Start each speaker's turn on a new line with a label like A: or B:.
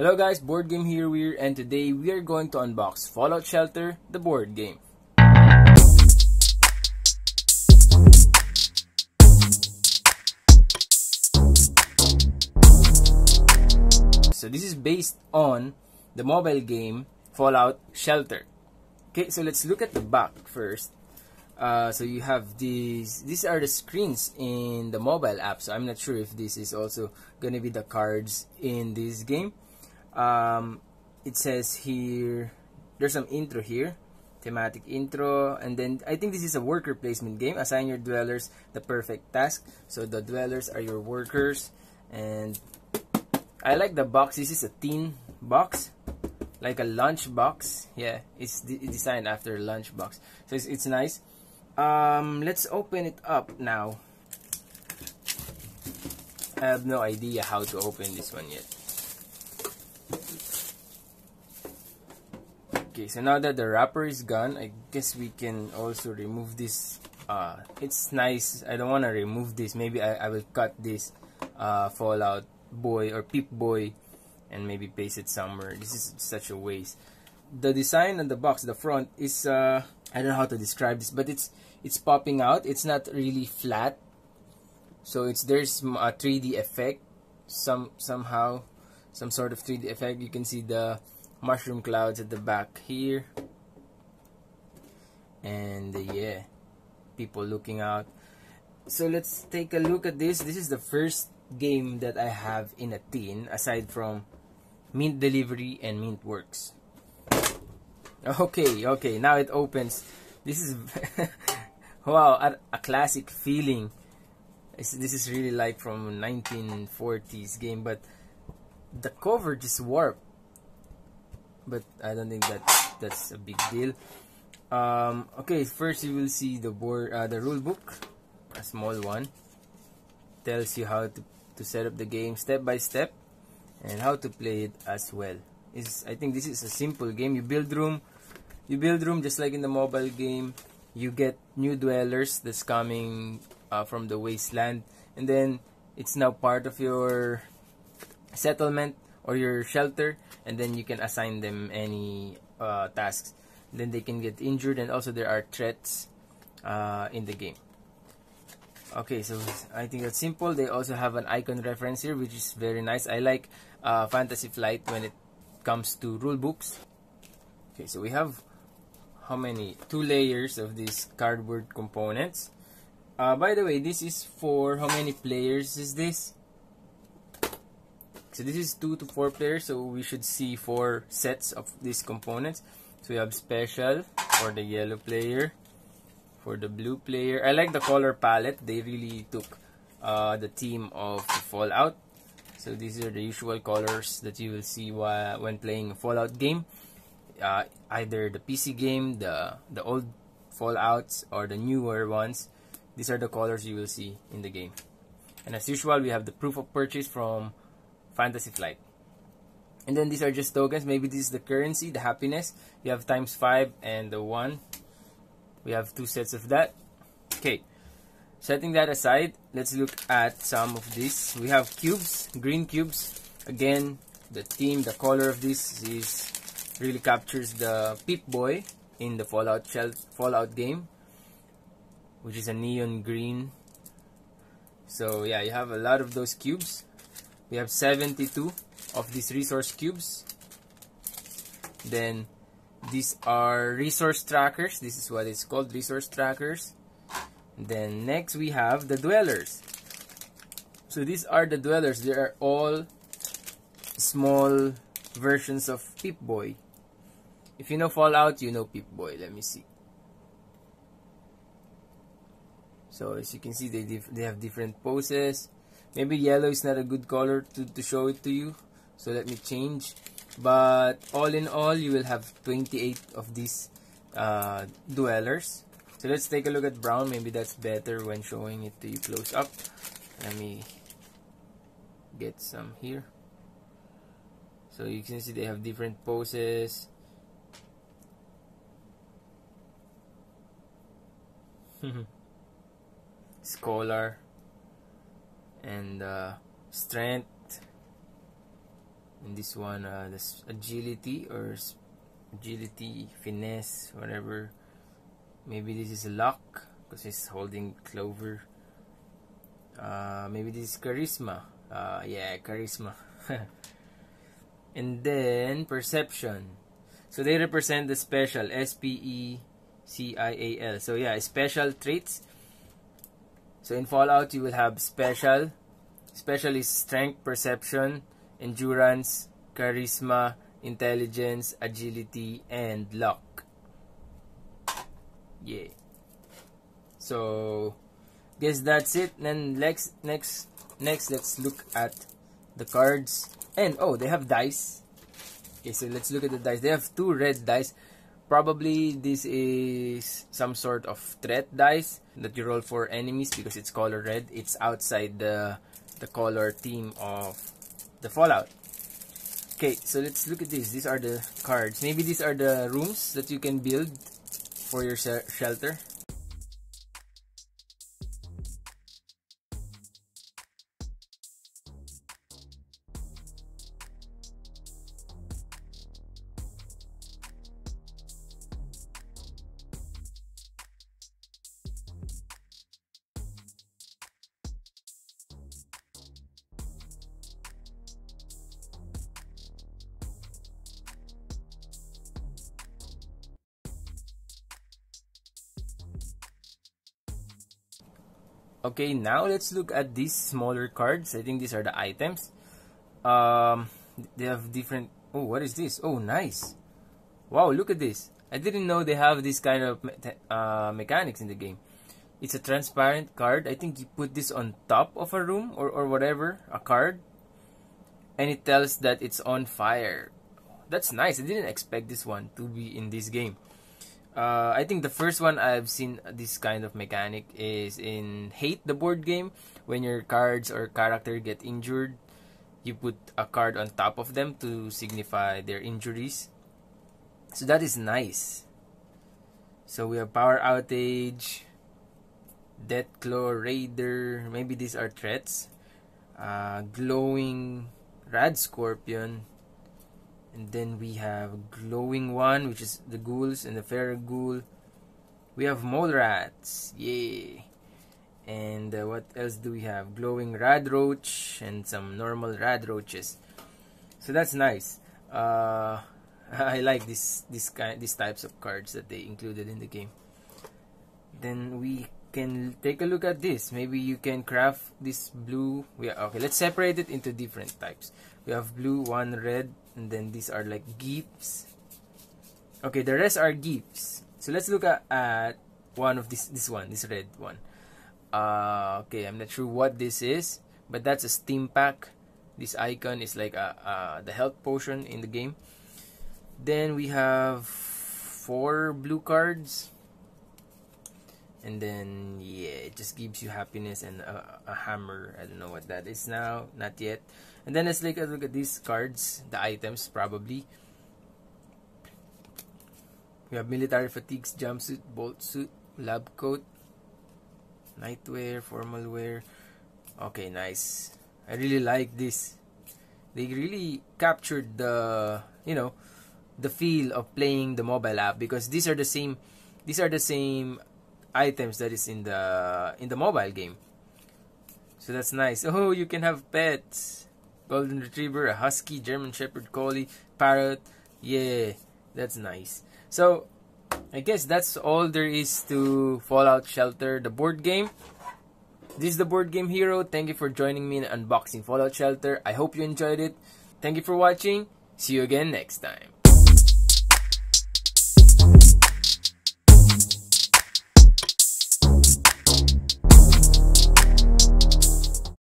A: Hello guys, Board Game here we're and today we are going to unbox Fallout Shelter, the board game. So this is based on the mobile game Fallout Shelter. Okay, so let's look at the back first. Uh, so you have these these are the screens in the mobile app so i'm not sure if this is also going to be the cards in this game um, it says here there's some intro here thematic intro and then I think this is a worker placement game. Assign your dwellers the perfect task. So the dwellers are your workers and I like the box. This is a thin box like a lunch box. Yeah it's de designed after a lunch box. So it's, it's nice. Um, let's open it up now. I have no idea how to open this one yet Okay, so now that the wrapper is gone, I guess we can also remove this. Uh, it's nice. I don't want to remove this. Maybe I, I will cut this uh, Fallout Boy or Pip-Boy and maybe paste it somewhere. This is such a waste. The design on the box, the front, is, uh, I don't know how to describe this, but it's it's popping out. It's not really flat. So it's there's a 3D effect some somehow some sort of 3D effect. You can see the mushroom clouds at the back here. And uh, yeah people looking out. So let's take a look at this. This is the first game that I have in a tin aside from mint delivery and mint works. Okay okay now it opens. This is wow a, a classic feeling. This, this is really like from 1940s game but the cover just warped but I don't think that that's a big deal. Um, okay, first you will see the board, uh, the rule book, a small one, tells you how to to set up the game step by step, and how to play it as well. Is I think this is a simple game. You build room, you build room just like in the mobile game. You get new dwellers that's coming uh, from the wasteland, and then it's now part of your settlement or your shelter and then you can assign them any uh, tasks. Then they can get injured and also there are threats uh, in the game. Okay so I think that's simple. They also have an icon reference here which is very nice. I like uh, Fantasy Flight when it comes to rule books. Okay so we have how many? Two layers of these cardboard components. Uh, by the way this is for how many players is this so this is 2 to 4 players, so we should see 4 sets of these components. So we have special for the yellow player, for the blue player. I like the color palette. They really took uh, the theme of Fallout. So these are the usual colors that you will see while, when playing a Fallout game. Uh, either the PC game, the, the old Fallouts, or the newer ones. These are the colors you will see in the game. And as usual, we have the proof of purchase from Fantasy Flight. And then these are just tokens. Maybe this is the currency, the happiness. You have times 5 and the 1. We have two sets of that. Okay. Setting that aside, let's look at some of these. We have cubes, green cubes. Again, the theme, the color of this is really captures the Pip Boy in the Fallout Shell Fallout game, which is a neon green. So yeah, you have a lot of those cubes we have 72 of these resource cubes. Then these are resource trackers. This is what it's called resource trackers. Then next we have the dwellers. So these are the dwellers. They are all small versions of Pip-Boy if you know Fallout you know Pip-Boy let me see. So as you can see they, they have different poses maybe yellow is not a good color to, to show it to you so let me change. But all in all you will have 28 of these uh, dwellers so let's take a look at brown. Maybe that's better when showing it to you close up. Let me get some here. So you can see they have different poses. Scholar and uh, strength And this one, uh, this agility or agility, finesse, whatever. Maybe this is luck because he's holding clover. Uh, maybe this is charisma. Uh, yeah, charisma. and then perception. So they represent the special S P E C I A L. So yeah, special traits. So in Fallout you will have special. Special is strength, perception, endurance, charisma, intelligence, agility, and luck. Yeah. So guess that's it. Then next next next let's look at the cards. And oh they have dice. Okay, so let's look at the dice. They have two red dice. Probably this is some sort of threat dice that you roll for enemies because it's color red. It's outside the the color theme of the Fallout. Okay, so let's look at this. These are the cards. Maybe these are the rooms that you can build for your shelter. Okay, now let's look at these smaller cards. I think these are the items. Um, they have different... Oh, what is this? Oh, nice. Wow, look at this. I didn't know they have this kind of me uh, mechanics in the game. It's a transparent card. I think you put this on top of a room or, or whatever, a card. And it tells that it's on fire. That's nice. I didn't expect this one to be in this game. Uh, I think the first one I've seen this kind of mechanic is in Hate the board game. When your cards or character get injured, you put a card on top of them to signify their injuries. So that is nice. So we have Power Outage, Deathclaw Raider, maybe these are threats. Uh, glowing Rad Scorpion, and then we have glowing one which is the ghouls and the feral ghoul. We have mole rats yay. And uh, what else do we have? Glowing rad roach and some normal rad roaches. So that's nice. Uh, I like this this kind these types of cards that they included in the game. Then we can take a look at this. Maybe you can craft this blue. Yeah okay let's separate it into different types. We have blue one red and then these are like gifts. Okay the rest are gifts. So let's look at, at one of this this one this red one. Uh okay i'm not sure what this is but that's a Stimpak. This icon is like a, uh, the health potion in the game. Then we have four blue cards and then yeah it just gives you happiness and a, a hammer. I don't know what that is now. Not yet. And then let's look at, uh, look at these cards the items probably. We have military fatigues jumpsuit vault suit lab coat nightwear formal wear. Okay nice. I really like this. They really captured the you know the feel of playing the mobile app because these are the same these are the same items that is in the in the mobile game. So that's nice. Oh, you can have pets. Golden Retriever, a Husky, German Shepherd Collie, Parrot. Yeah, that's nice. So, I guess that's all there is to Fallout Shelter, the board game. This is the Board Game Hero. Thank you for joining me in unboxing Fallout Shelter. I hope you enjoyed it. Thank you for watching. See you again next time.